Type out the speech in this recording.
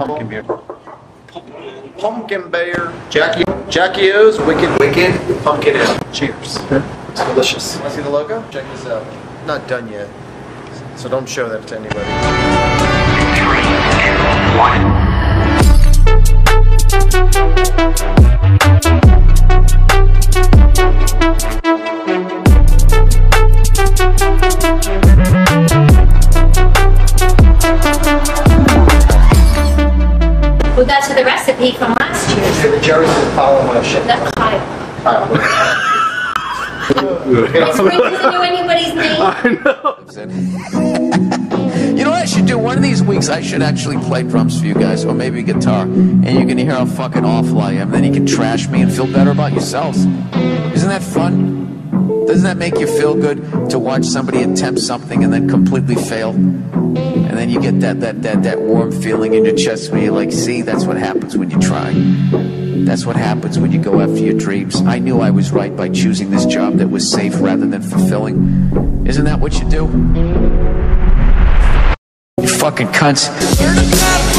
Pumpkin beer. Pumpkin beer. Jackie, Jackie O's, Wicked Wicked, Pumpkin Ale. Cheers. It's delicious. Want to see the logo? Check this out. Not done yet, so don't show that to anybody. Well, that's the recipe from last year. Jerry's been following my shit. That's Kyle. It's Rick doesn't know anybody's name. You know what I should do? One of these weeks, I should actually play drums for you guys, or maybe guitar, and you can hear how fucking awful I am. Then you can trash me and feel better about yourselves. Isn't that fun? Doesn't that make you feel good to watch somebody attempt something and then completely fail? You get that that that that warm feeling in your chest where you're like, see, that's what happens when you try. That's what happens when you go after your dreams. I knew I was right by choosing this job that was safe rather than fulfilling. Isn't that what you do? You fucking cunts.